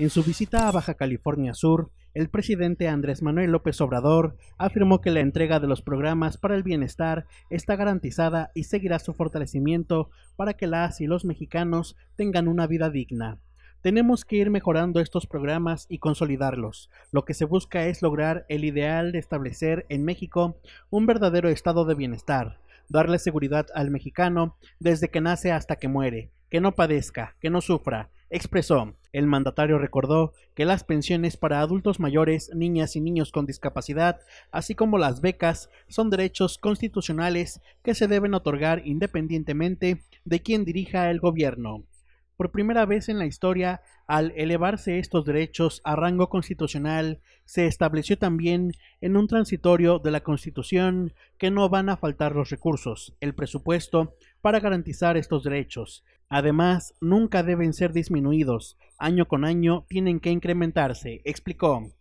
En su visita a Baja California Sur, el presidente Andrés Manuel López Obrador afirmó que la entrega de los programas para el bienestar está garantizada y seguirá su fortalecimiento para que las y los mexicanos tengan una vida digna. Tenemos que ir mejorando estos programas y consolidarlos. Lo que se busca es lograr el ideal de establecer en México un verdadero estado de bienestar, darle seguridad al mexicano desde que nace hasta que muere, que no padezca, que no sufra, expresó. El mandatario recordó que las pensiones para adultos mayores, niñas y niños con discapacidad, así como las becas, son derechos constitucionales que se deben otorgar independientemente de quien dirija el gobierno. Por primera vez en la historia, al elevarse estos derechos a rango constitucional, se estableció también en un transitorio de la Constitución que no van a faltar los recursos, el presupuesto, para garantizar estos derechos. Además, nunca deben ser disminuidos, año con año tienen que incrementarse, explicó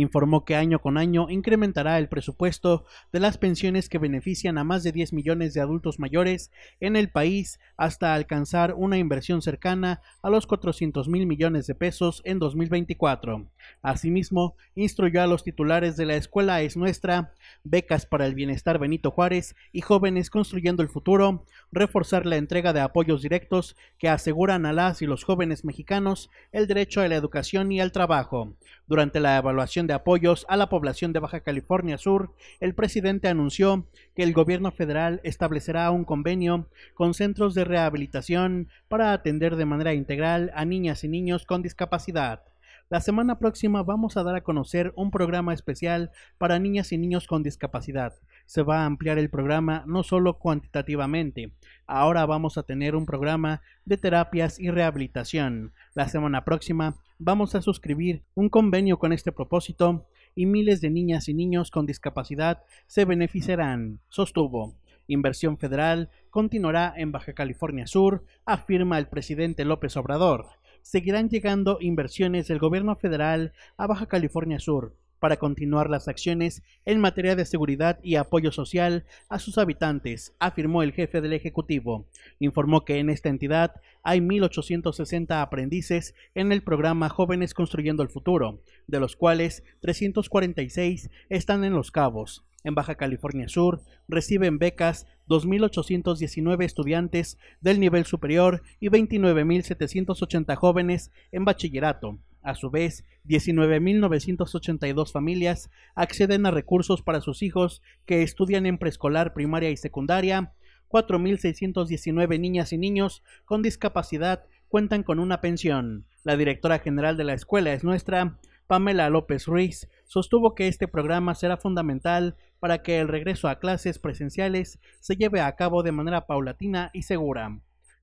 informó que año con año incrementará el presupuesto de las pensiones que benefician a más de 10 millones de adultos mayores en el país hasta alcanzar una inversión cercana a los 400 mil millones de pesos en 2024. Asimismo, instruyó a los titulares de la Escuela es Nuestra, Becas para el Bienestar Benito Juárez y Jóvenes Construyendo el Futuro, reforzar la entrega de apoyos directos que aseguran a las y los jóvenes mexicanos el derecho a la educación y al trabajo. Durante la evaluación de apoyos a la población de Baja California Sur, el presidente anunció que el gobierno federal establecerá un convenio con centros de rehabilitación para atender de manera integral a niñas y niños con discapacidad. La semana próxima vamos a dar a conocer un programa especial para niñas y niños con discapacidad. Se va a ampliar el programa no solo cuantitativamente, ahora vamos a tener un programa de terapias y rehabilitación. La semana próxima vamos a suscribir un convenio con este propósito y miles de niñas y niños con discapacidad se beneficiarán, sostuvo. Inversión federal continuará en Baja California Sur, afirma el presidente López Obrador. Seguirán llegando inversiones del gobierno federal a Baja California Sur para continuar las acciones en materia de seguridad y apoyo social a sus habitantes, afirmó el jefe del Ejecutivo. Informó que en esta entidad hay 1.860 aprendices en el programa Jóvenes Construyendo el Futuro, de los cuales 346 están en Los Cabos, en Baja California Sur reciben becas 2.819 estudiantes del nivel superior y 29.780 jóvenes en bachillerato. A su vez, 19.982 familias acceden a recursos para sus hijos que estudian en preescolar, primaria y secundaria. 4.619 niñas y niños con discapacidad cuentan con una pensión. La directora general de la escuela es nuestra, Pamela López Ruiz, sostuvo que este programa será fundamental para que el regreso a clases presenciales se lleve a cabo de manera paulatina y segura.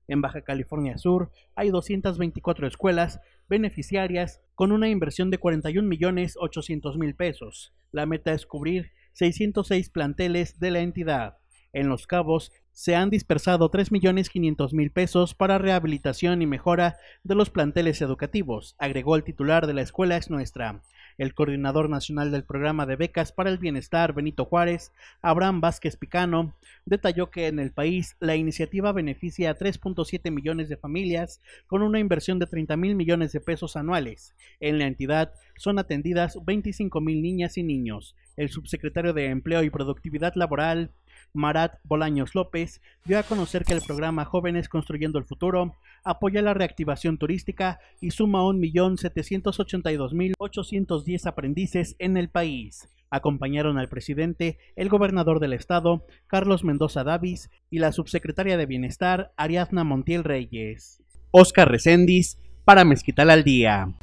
En Baja California Sur hay 224 escuelas beneficiarias con una inversión de 41 millones 800 mil pesos. La meta es cubrir 606 planteles de la entidad. En Los Cabos se han dispersado 3.500.000 pesos para rehabilitación y mejora de los planteles educativos, agregó el titular de la escuela es nuestra. El coordinador nacional del programa de becas para el bienestar, Benito Juárez, Abraham Vázquez Picano, detalló que en el país la iniciativa beneficia a 3.7 millones de familias con una inversión de 30 mil millones de pesos anuales. En la entidad son atendidas 25 mil niñas y niños. El subsecretario de Empleo y Productividad Laboral, Marat Bolaños López, dio a conocer que el programa Jóvenes Construyendo el Futuro apoya la reactivación turística y suma 1.782.810 aprendices en el país. Acompañaron al presidente, el gobernador del estado, Carlos Mendoza Davis, y la subsecretaria de Bienestar, Ariadna Montiel Reyes. Oscar Recendis, para Mezquital al Día.